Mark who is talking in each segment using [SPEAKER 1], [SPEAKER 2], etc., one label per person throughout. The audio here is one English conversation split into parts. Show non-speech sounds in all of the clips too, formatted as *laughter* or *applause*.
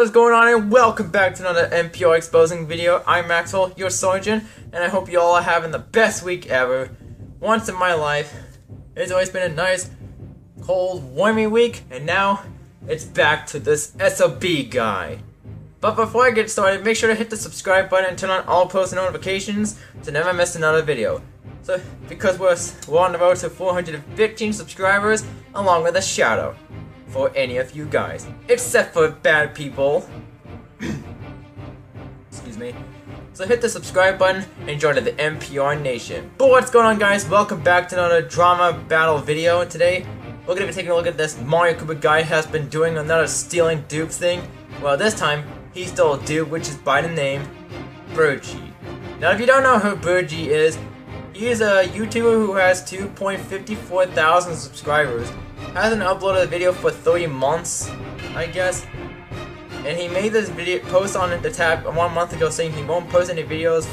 [SPEAKER 1] is going on and welcome back to another NPR exposing video. I'm Maxwell, your sergeant, and I hope you all are having the best week ever. Once in my life, it's always been a nice, cold, warmy week, and now it's back to this SOB guy. But before I get started, make sure to hit the subscribe button and turn on all post notifications to never miss another video. So, because we're, on the road to 415 subscribers, along with a out for any of you guys, except for bad people. *coughs* Excuse me. So hit the subscribe button and join the NPR Nation. But what's going on guys? Welcome back to another drama battle video. Today, we're to be taking a look at this Mario Koopa guy has been doing another stealing dupe thing. Well, this time, he stole a dupe which is by the name Burgy. Now if you don't know who Burgy is, he is a YouTuber who has 2.54 thousand subscribers hasn't uploaded a video for three months, I guess. And he made this video post on the tab one month ago saying he won't post any videos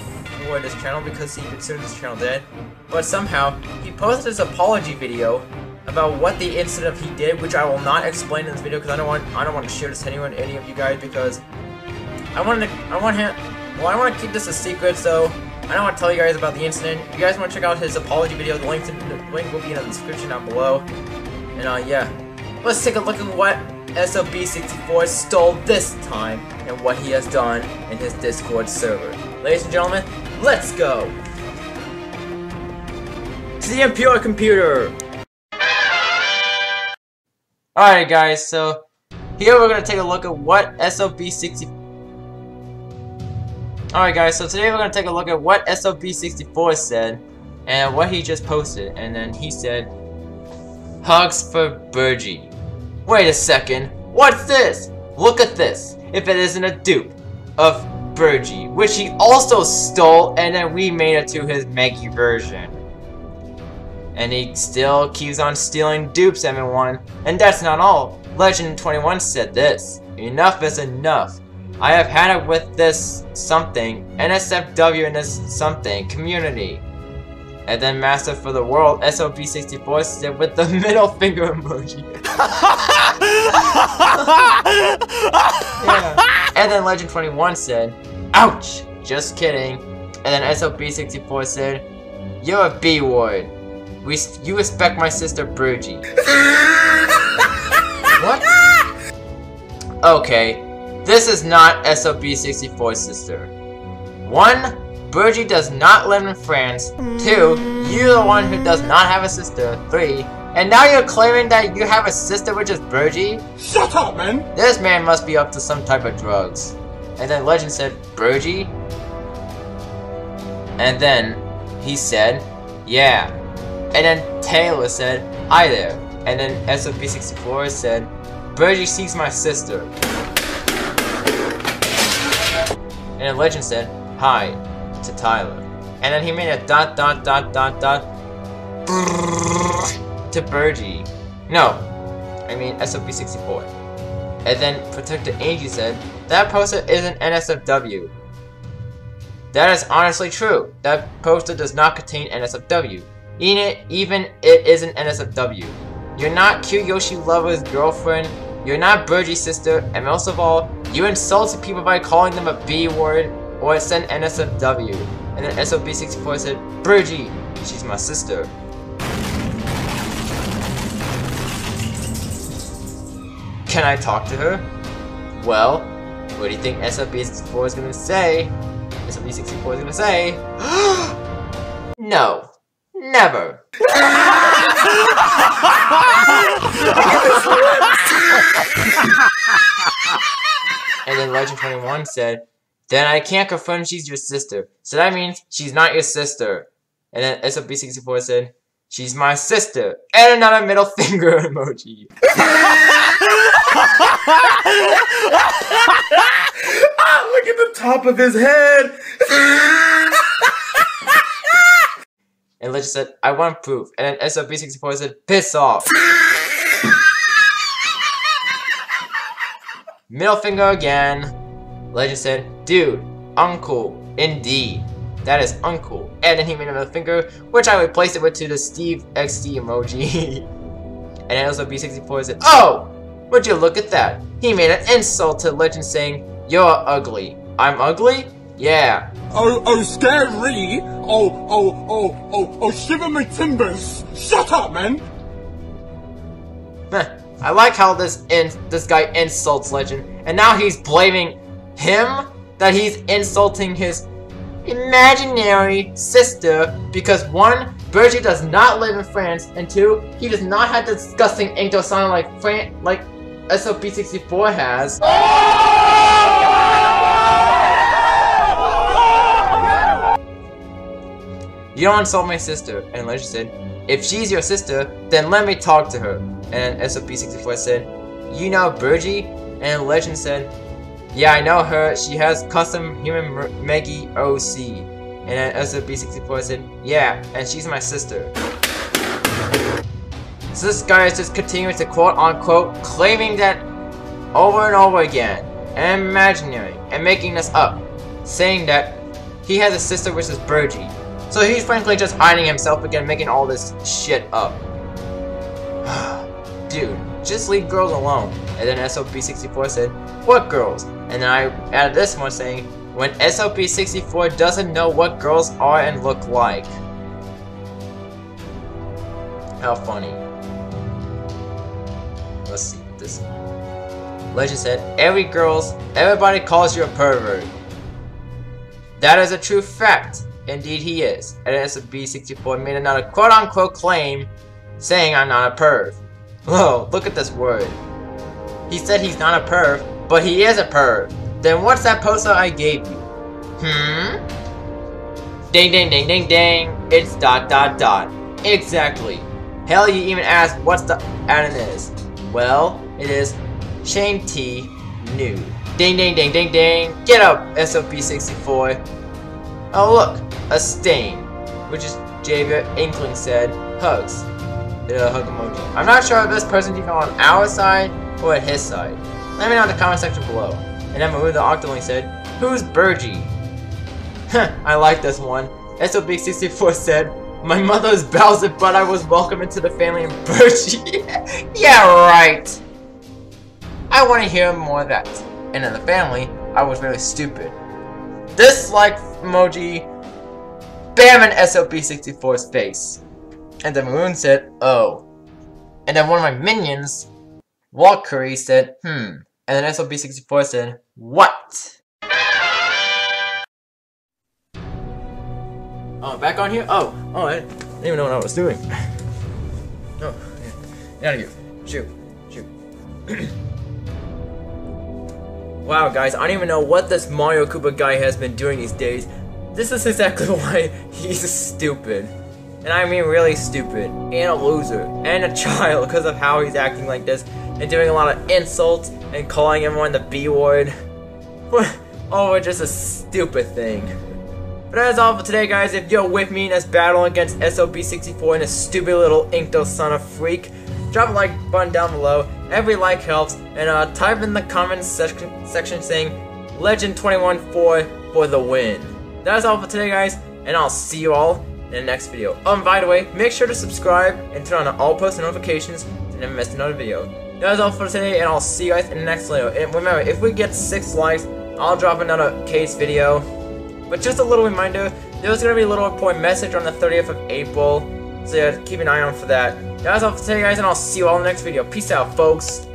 [SPEAKER 1] for this channel because he considers this channel dead. But somehow, he posted this apology video about what the incident he did, which I will not explain in this video because I don't want I don't want to share this to anyone, any of you guys, because I want to I want him well I want to keep this a secret, so I don't want to tell you guys about the incident. If you guys want to check out his apology video, the link, to, the link will be in the description down below. And uh, yeah, let's take a look at what SOB64 stole this time and what he has done in his Discord server. Ladies and gentlemen, let's go! To the NPR computer! Alright guys, so here we're gonna take a look at what SOB64 Alright guys, so today we're gonna take a look at what SOB64 said and what he just posted and then he said Hugs for Burgy. Wait a second. What's this? Look at this. If it isn't a dupe of Burgy, which he also stole and then we made it to his Meggy version. And he still keeps on stealing dupes, everyone. And that's not all. Legend 21 said this. Enough is enough. I have had it with this something, NSFW and this something, community. And then Master for the World, SOB64 said with the *laughs* middle finger emoji. yeah. And then Legend 21 said, Ouch! Just kidding. And then SOB64 said, You're a B-word. We you respect my sister Brugie. *laughs* what? Okay, this is not SOB64's sister. One, Burgy does not live in France. Two, you're the one who does not have a sister. Three, and now you're claiming that you have a sister which is Burgy?
[SPEAKER 2] Shut up, man!
[SPEAKER 1] This man must be up to some type of drugs. And then Legend said, Burgy? And then he said, yeah. And then Taylor said, hi there. And then SOB64 said, Burgy seeks my sister. And then Legend said, hi to Tyler. And then he made a dot dot dot dot dot to Burgy. No, I mean SOB64. And then Protector Angie said, that poster isn't NSFW. That is honestly true. That poster does not contain NSFW. Even, even it isn't NSFW. You're not Cute Yoshi Lover's girlfriend, you're not Burgy's sister, and most of all, you insulted people by calling them a B word or send NSFW. And then SOB64 said, Burgy, she's my sister. Can I talk to her? Well, what do you think SOB64 is gonna say? SOB64 is gonna say, *gasps* No, never. *laughs* and then Legend 21 said, then I can't confirm she's your sister. So that means she's not your sister. And then SOB64 said, She's my sister. And another middle *laughs* finger emoji.
[SPEAKER 2] ah, look at the top of his head.
[SPEAKER 1] and Legend said, I want proof. And then SOB64 said, piss off. middle finger again. Legend said, dude, uncle, indeed. That is uncle. And then he made another finger, which I replaced it with to the Steve XD emoji. *laughs* and then SOB64 said, oh! Would you look at that? He made an insult to Legend saying, You're ugly. I'm ugly? Yeah.
[SPEAKER 2] Oh, oh, scary. Oh, oh, oh, oh, oh, shiver my timbers. Shut up, man.
[SPEAKER 1] I like how this in this guy insults Legend, and now he's blaming him that he's insulting his imaginary sister because one, Burgy does not live in France, and two, he does not have disgusting Inkto like Fran like SOB64 has. You don't insult my sister, and Legend said, if she's your sister, then let me talk to her. And SOB64 said, you know Burgy? And Legend said, yeah, I know her. She has custom human Meggy OC. And then SOB64 said, yeah, and she's my sister. So this guy is just continuing to quote unquote claiming that over and over again, and imaginary, and making this up, saying that he has a sister which is Burgy. So he's frankly just hiding himself again, making all this shit up. *sighs* Dude, just leave girls alone. And then SOB64 said, what girls? And then I added this one saying, when SOB64 doesn't know what girls are and look like. How funny. Let's see this. Legend said, every girls, everybody calls you a pervert. That is a true fact. Indeed he is. And SOB64 made another quote-unquote claim saying I'm not a perv. Whoa, look at this word. He said he's not a perv, but he is a perv. Then what's that poster I gave you? Hmm? Ding ding ding ding ding. It's dot dot dot. Exactly. Hell, you even asked what's the addon is. Well, it is Shane T. New. Ding ding ding ding ding. Get up, SOP64. Oh look, a stain. Which is Javier Inkling said, hugs. The hug emoji. I'm not sure if this person is on our side or at his side. Let me know in the comment section below. And then Maru the Octoling said, Who's Burgy? I like this one. SOB64 said, My mother is Bowser, but I was welcome into the family of Burgy. *laughs* yeah, right. I want to hear more of that. And in the family, I was really stupid. Dislike emoji. Bam in SOB64's face. And then Maroon said, oh. And then one of my minions, Walkery, said, hmm. And then SOB64 said, what? Oh, back on here? Oh, oh, I didn't even know what I was doing. *laughs* Oh, yeah. Get out of here. Shoot. Shoot. *clears throat* wow, guys, I don't even know what this Mario Koopa guy has been doing these days. This is exactly *laughs* why he's stupid. And I mean really stupid. And a loser. And a *laughs* child because of how he's acting like this. And doing a lot of insults and calling everyone the B word. *laughs* oh, it's just a stupid thing. But that's all for today, guys. If you're with me in this battle against SOB64 and a stupid little Inkto son of freak, drop a like button down below. Every like helps. And uh, type in the comments section, section saying Legend214 for the win. That's all for today, guys. And I'll see you all in the next video. Um, by the way, make sure to subscribe and turn on all post notifications to never miss another video. That's all for today, and I'll see you guys in the next video. And remember, if we get 6 likes, I'll drop another case video. But just a little reminder, there's going to be a little important message on the 30th of April. So yeah, keep an eye on for that. That's all for today, guys, and I'll see you all in the next video. Peace out, folks.